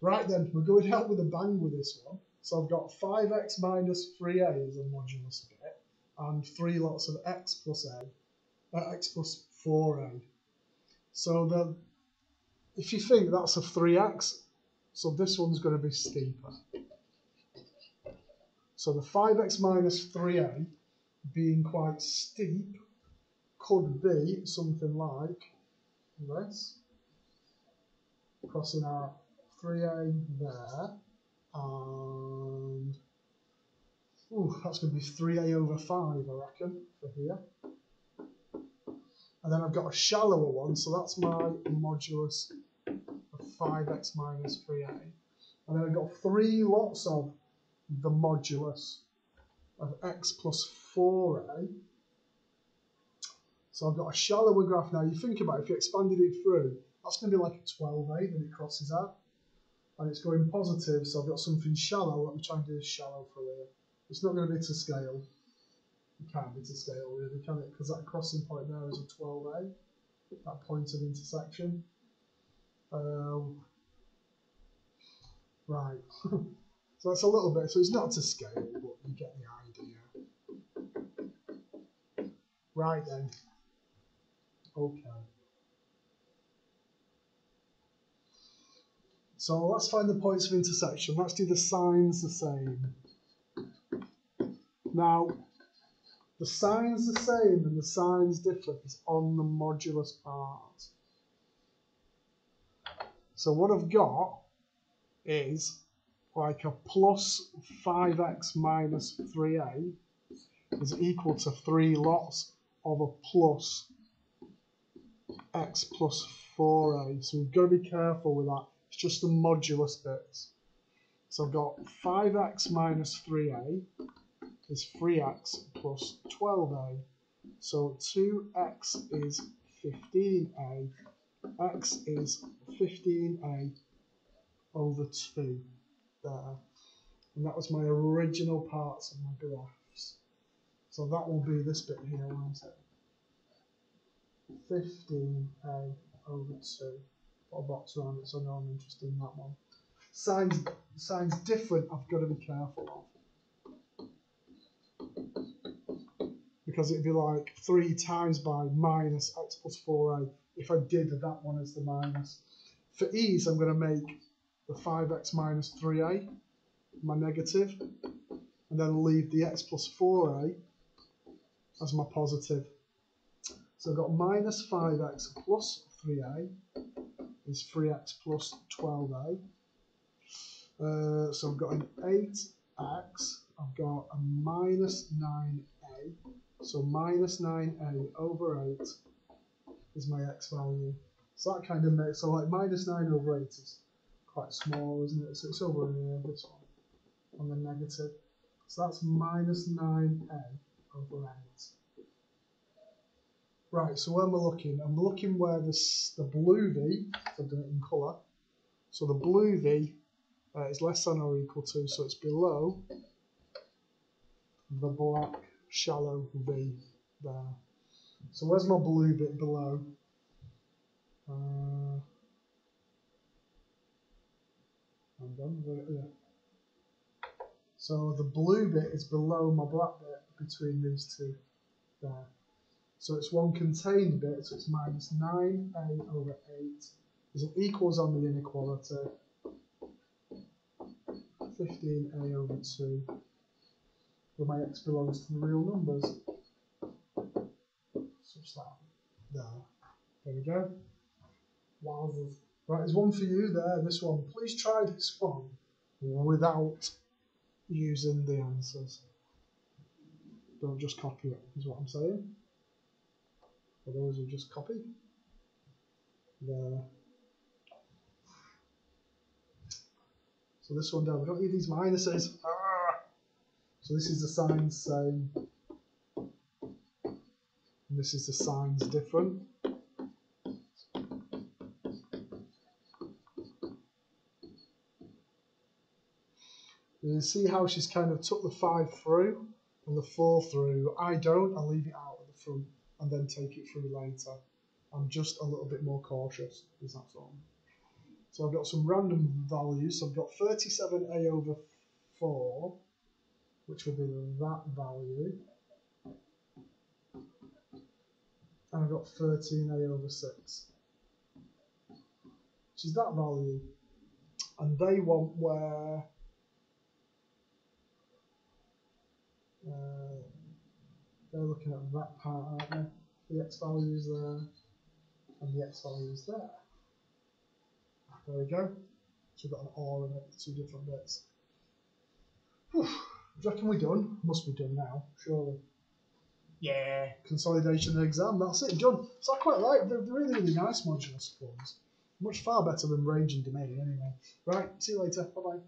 Right then, we're going out with a bang with this one. So I've got 5x minus 3a as a modulus bit, and three lots of x plus a, uh, x plus 4a. So the, if you think that's a 3x, so this one's going to be steeper. So the 5x minus 3a being quite steep could be something like this. Crossing out 3a there, and ooh, that's going to be 3a over 5, I reckon, for here. And then I've got a shallower one, so that's my modulus of 5x minus 3a. And then I've got three lots of the modulus of x plus 4a. So I've got a shallower graph now. You think about it, if you expanded it through, that's going to be like a 12a that it crosses out. And it's going positive, so I've got something shallow. Let me trying to do this shallow for you. It's not going to be to scale. It can't be to scale, really, can it? Because that crossing point there is a 12a, that point of intersection. Um, right. so that's a little bit, so it's not to scale, but you get the idea. Right then. Okay. So let's find the points of intersection. Let's do the signs the same. Now, the sign's the same and the sign's different is on the modulus part. So what I've got is like a plus 5x minus 3a is equal to 3 lots of a plus x plus 4a. So we've got to be careful with that. It's just the modulus bits. So I've got 5x minus 3a is 3x plus 12a. So 2x is 15a. x is 15a over 2 there. And that was my original parts of my graphs. So that will be this bit here, won't it? 15a over 2. A box around it so no I'm interested in that one. Signs, signs different, I've got to be careful of. Because it'd be like 3 times by minus x plus 4a if I did that one as the minus. For ease, I'm going to make the 5x minus 3a my negative, and then leave the x plus 4a as my positive. So I've got minus 5x plus 3a is 3x plus 12a. Uh, so I've got an 8x, I've got a minus 9a, so minus 9a over 8 is my x value. So that kind of makes, so like minus 9 over 8 is quite small, isn't it? So it's over here, this one, on the negative. So that's minus 9a over 8. Right, so where am I looking? I'm looking where this, the blue V, I've done it in colour, so the blue V uh, is less than or equal to, so it's below the black shallow V there. So where's my blue bit below? Uh, I'm done. Yeah. So the blue bit is below my black bit between these two there. So it's one contained bit, so it's minus 9a over 8 is equals on the inequality 15a over 2 where my x belongs to the real numbers. Such that there. There we go. Wowzers. Right, there's one for you there, this one. Please try this one without using the answers. Don't just copy it, is what I'm saying. Those who just copy. There. So this one down, we don't need these minuses. Ah! So this is the signs same. And this is the signs different. You see how she's kind of took the five through and the four through. I don't, I leave it out at the front and then take it through later. I'm just a little bit more cautious, is that all. So I've got some random values. So I've got 37a over 4, which would be that value. And I've got 13a over 6, which is that value. And they want where uh, they're looking at that part, aren't they? The x values there, and the x values there. There we go. So we've got an or in it, two different bits. Whew. Do you reckon we're done? Must be done now, surely. Yeah, consolidation and exam, that's it, done. So I quite like, they're really, really nice modulus forms. Much far better than range and domain anyway. Right, see you later, bye bye.